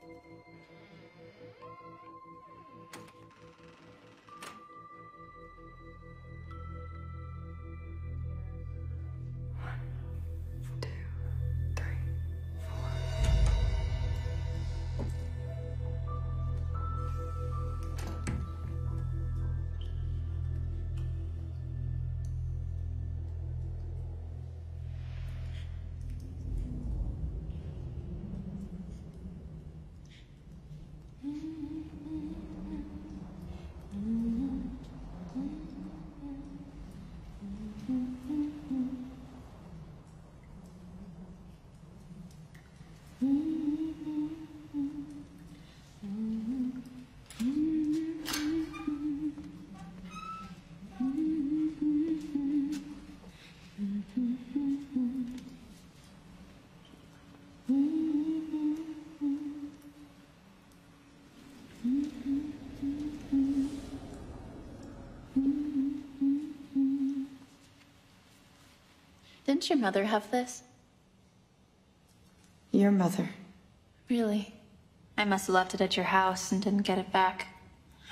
Thank you. Didn't your mother have this? Your mother. Really? I must have left it at your house and didn't get it back.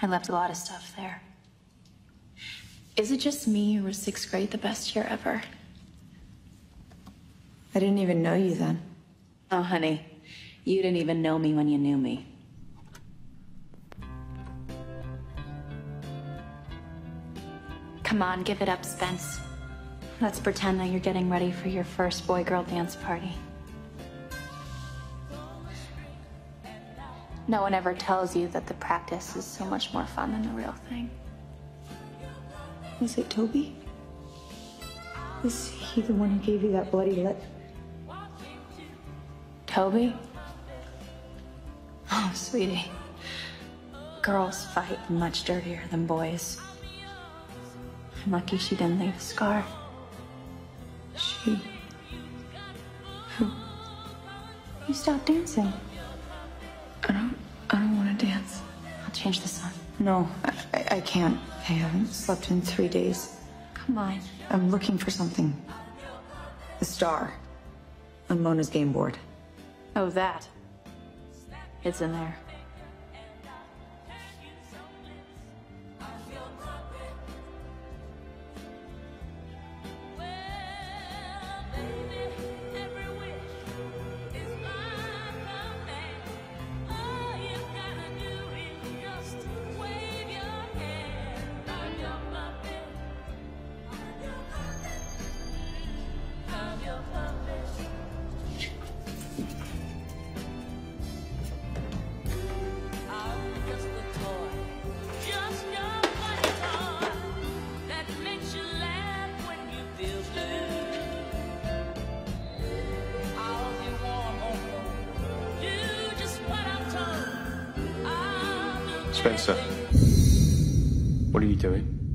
I left a lot of stuff there. Is it just me, or was sixth grade the best year ever? I didn't even know you then. Oh, honey, you didn't even know me when you knew me. Come on, give it up, Spence. Let's pretend that you're getting ready for your first boy-girl dance party. No one ever tells you that the practice is so much more fun than the real thing. Was it Toby? Was he the one who gave you that bloody lip? Toby? Oh, sweetie. Girls fight much dirtier than boys. I'm lucky she didn't leave a scar. She. You stopped dancing. I don't. I don't want to dance. I'll change the song. No, I, I, I can't. I haven't slept in three days. Come on. I'm looking for something. The star. On Mona's game board. Oh, that. It's in there. Spencer, what are you doing?